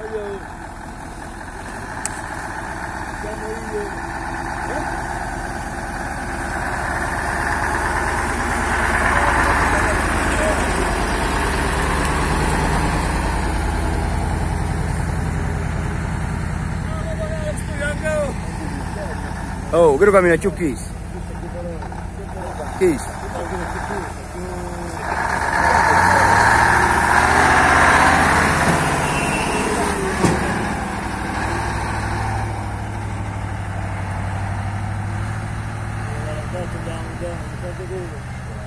Olha aí. Chama aí. Hã? Oh, gero kami na cukis. metro down the gun. Look at